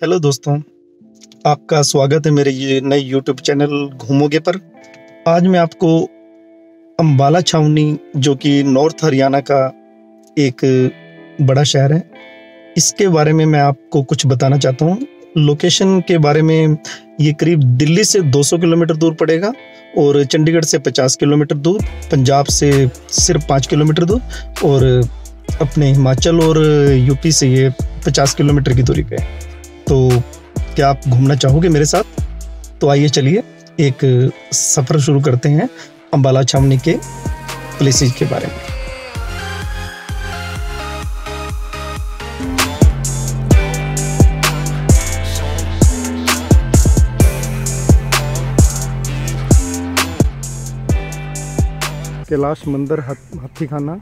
Hello दोस्तों, आपका स्वागत है मेरे ये नए यूट्यूब चैनल घूमोगे पर। आज मैं आपको अंबाला छावनी, जो कि नॉर्थ हरियाणा का एक बड़ा शहर है, इसके बारे में मैं आपको कुछ बताना चाहता हूँ। लोकेशन के बारे में ये करीब दिल्ली से 200 किलोमीटर दूर पड़ेगा और चंडीगढ़ से 50 किलोमीटर दूर, पंजाब से सिर्फ़ 5 किलोमीटर दूर और अपने हिमाचल और यूपी से ये 50 किलोमीटर की दूरी पे है। तो क्या आप घूमना चाहोगे मेरे साथ? तो आइए चलिए, एक सफ़र शुरू करते हैं अम्बाला छावनी के प्लेसेस के बारे में। कैलाश मंदिर हाथी खाना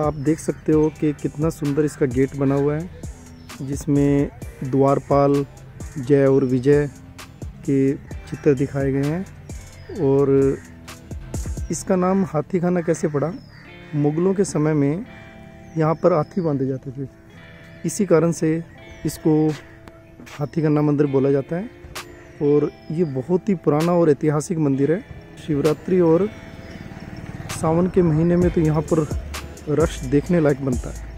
आप देख सकते हो कि कितना सुंदर इसका गेट बना हुआ है। जिसमें द्वारपाल जय और विजय के चित्र दिखाए गए हैं। और इसका नाम हाथी खाना कैसे पड़ा? मुगलों के समय में यहाँ पर हाथी बांधे जाते थे। इसी कारण से इसको हाथी खाना मंदिर बोला जाता है। और ये बहुत ही पुराना और ऐतिहासिक मंदिर है। शिवरात्रि और सावन के महीने में तो यहाँ पर रश देखने लायक बनता है।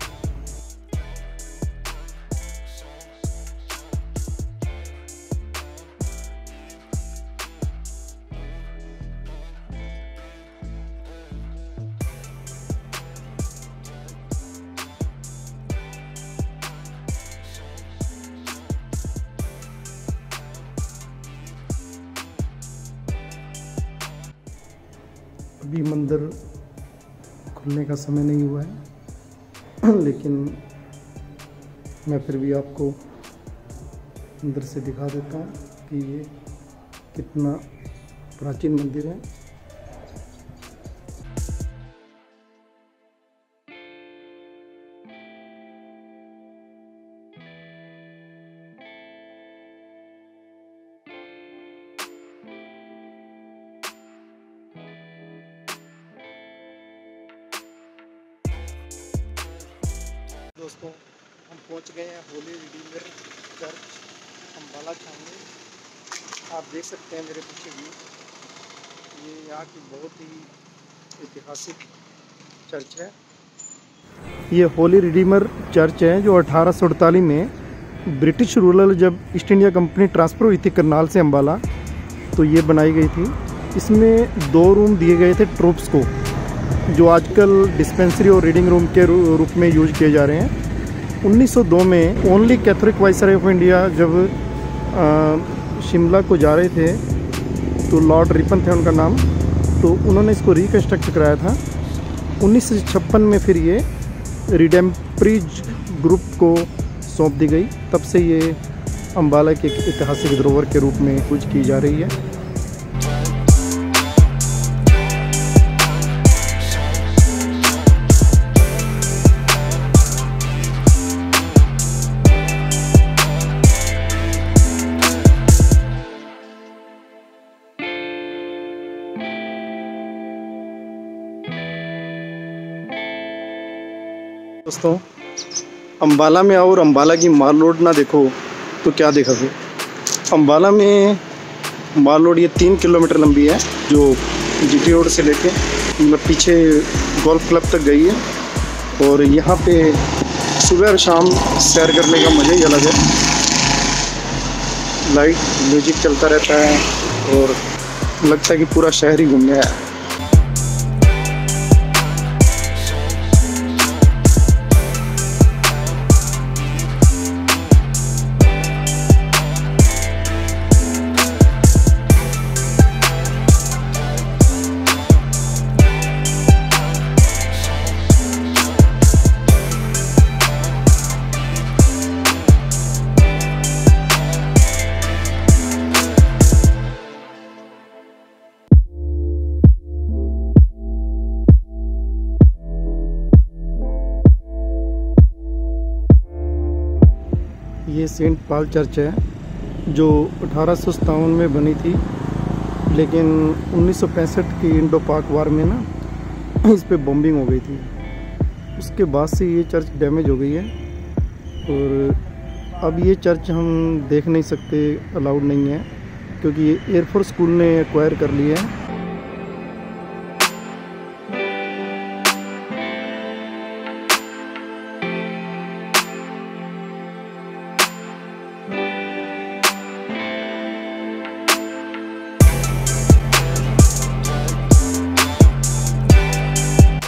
अभी मंदिर खुलने का समय नहीं हुआ है। लेकिन मैं फिर भी आपको अंदर से दिखा देता हूँ कि ये कितना प्राचीन मंदिर है। दोस्तों, हम पहुँच गए हैं होली रिडीमर चर्च अम्बाला छावनी। आप देख सकते हैं मेरे पीछे भी ये यहाँ की बहुत ही ऐतिहासिक चर्च है। ये होली रिडीमर चर्च है जो अठारह सौ अड़तालीस में ब्रिटिश रूरल जब ईस्ट इंडिया कंपनी ट्रांसफ़र हुई थी करनाल से अम्बाला तो ये बनाई गई थी। इसमें दो रूम दिए गए थे ट्रूप्स को। जो आजकल डिस्पेंसरी और रीडिंग रूम के रूप में यूज़ किए जा रहे हैं। 1902 में only Catholic viceroy of India जब शिमला को जा रहे थे तो लॉर्ड रिपन थे उनका नाम तो उन्होंने इसको रिकन्स्ट्रक्ट कराया था। उन्नीस सौ छप्पन में फिर ये रिडेम्प्रीज ग्रुप को सौंप दी गई। तब से ये अम्बाला के ऐतिहासिक धरोहर के रूप में यूज़ की जा रही है। दोस्तों अम्बाला में आओ और अम्बाला की माल रोड ना देखो तो क्या देखा फिर? अम्बाला में माल रोड ये तीन किलोमीटर लंबी है, जो जीटी रोड से लेके मतलब पीछे गोल्फ क्लब तक गई है। और यहाँ पे सुबह और शाम सैर करने का मज़ा ही अलग है। लाइट म्यूज़िक चलता रहता है और लगता है कि पूरा शहर ही घूमने आया ये सेंट पॉल चर्च है, जो अठारह सौ सतावन में बनी थी, लेकिन 1965 की इंडो पाक वार में ना, इस पर बॉम्बिंग हो गई थी। उसके बाद से ये चर्च डैमेज हो गई है, और अब ये चर्च हम देख नहीं सकते अलाउड नहीं है, क्योंकि ये एयरफोर्स स्कूल ने एक्वायर कर लिया है।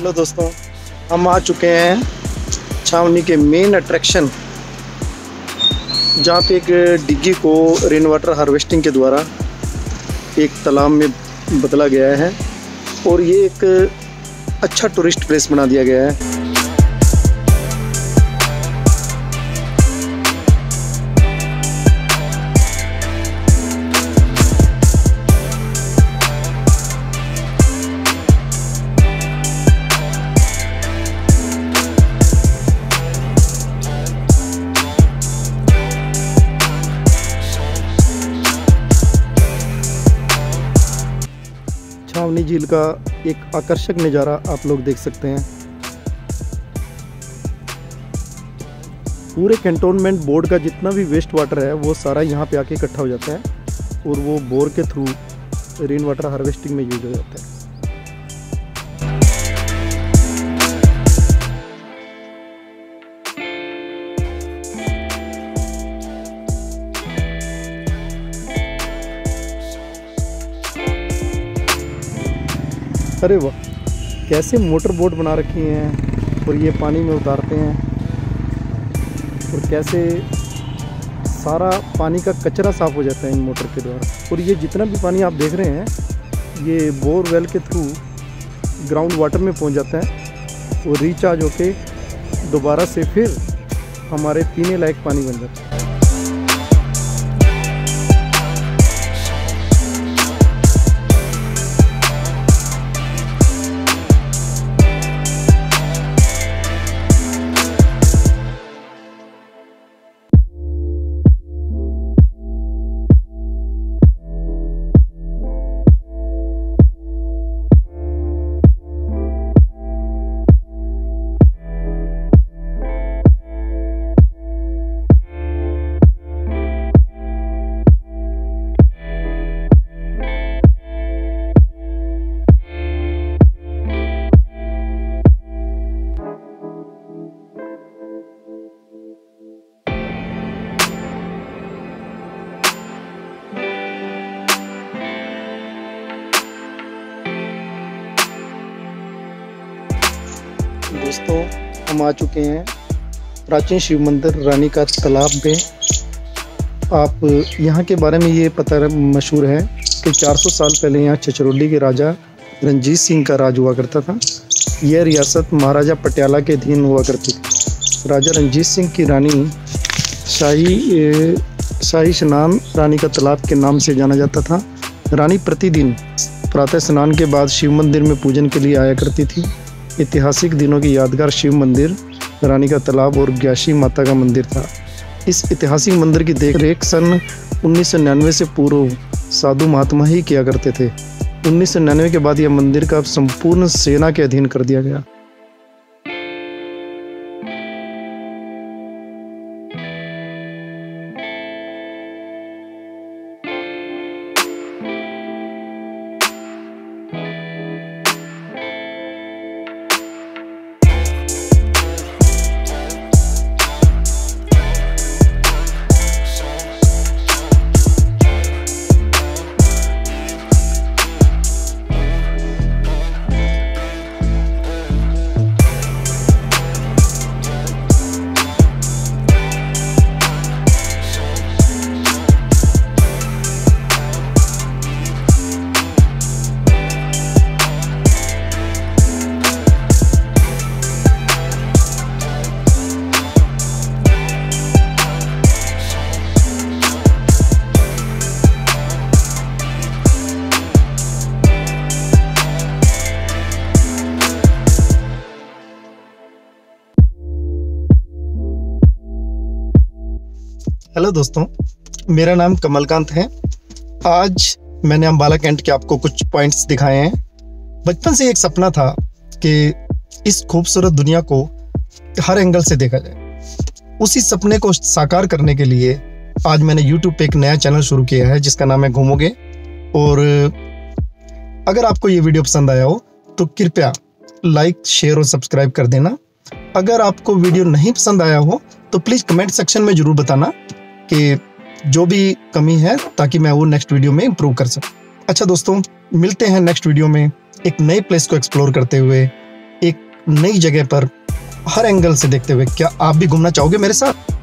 हेलो दोस्तों, हम आ चुके हैं छावनी के मेन अट्रैक्शन जहाँ पे एक डिग्गी को रेन वाटर हार्वेस्टिंग के द्वारा एक तालाब में बदला गया है और ये एक अच्छा टूरिस्ट प्लेस बना दिया गया है। छावनी झील का एक आकर्षक नज़ारा आप लोग देख सकते हैं। पूरे कैंटोनमेंट बोर्ड का जितना भी वेस्ट वाटर है, वो सारा यहाँ पे आके इकट्ठा हो जाता है और वो बोर के थ्रू रेन वाटर हार्वेस्टिंग में यूज़ हो जाता है। अरे वाह, कैसे मोटर बोट बना रखी हैं और ये पानी में उतारते हैं और कैसे सारा पानी का कचरा साफ़ हो जाता है इन मोटर के द्वारा। और ये जितना भी पानी आप देख रहे हैं, ये बोर वेल के थ्रू ग्राउंड वाटर में पहुँच जाता है और रिचार्ज होके दोबारा से फिर हमारे पीने लायक पानी बन जाता है। दोस्तों हम आ चुके हैं प्राचीन शिव मंदिर रानी का तालाब में। आप यहाँ के बारे में ये पता मशहूर है कि 400 साल पहले यहाँ चचरोली के राजा रंजीत सिंह का राज हुआ करता था। यह रियासत महाराजा पटियाला के अधीन हुआ करती थी। राजा रंजीत सिंह की रानी शाही शाही स्नान रानी का तालाब के नाम से जाना जाता था। रानी प्रतिदिन प्रातः स्नान के बाद शिव मंदिर में पूजन के लिए आया करती थी। ऐतिहासिक दिनों की यादगार शिव मंदिर, रानी का तालाब और ग्याशी माता का मंदिर था। इस ऐतिहासिक मंदिर की देखरेख सन उन्नीस सौ निन्यानवे से पूर्व साधु महात्मा ही किया करते थे। उन्नीस के बाद यह मंदिर का संपूर्ण सेना के अधीन कर दिया गया। हेलो दोस्तों, मेरा नाम कमलकांत है। आज मैंने अम्बाला कैंट के आपको कुछ पॉइंट्स दिखाए हैं। बचपन से एक सपना था कि इस खूबसूरत दुनिया को हर एंगल से देखा जाए। उसी सपने को साकार करने के लिए आज मैंने यूट्यूब पे एक नया चैनल शुरू किया है, जिसका नाम है घूमोगे। और अगर आपको ये वीडियो पसंद आया हो तो कृपया लाइक, शेयर और सब्सक्राइब कर देना। अगर आपको वीडियो नहीं पसंद आया हो तो प्लीज़ कमेंट सेक्शन में ज़रूर बताना। कि जो भी कमी है, ताकि मैं वो नेक्स्ट वीडियो में इम्प्रूव कर सकूँ। अच्छा दोस्तों, मिलते हैं नेक्स्ट वीडियो में एक नए प्लेस को एक्सप्लोर करते हुए, एक नई जगह पर, हर एंगल से देखते हुए। क्या आप भी घूमना चाहोगे मेरे साथ?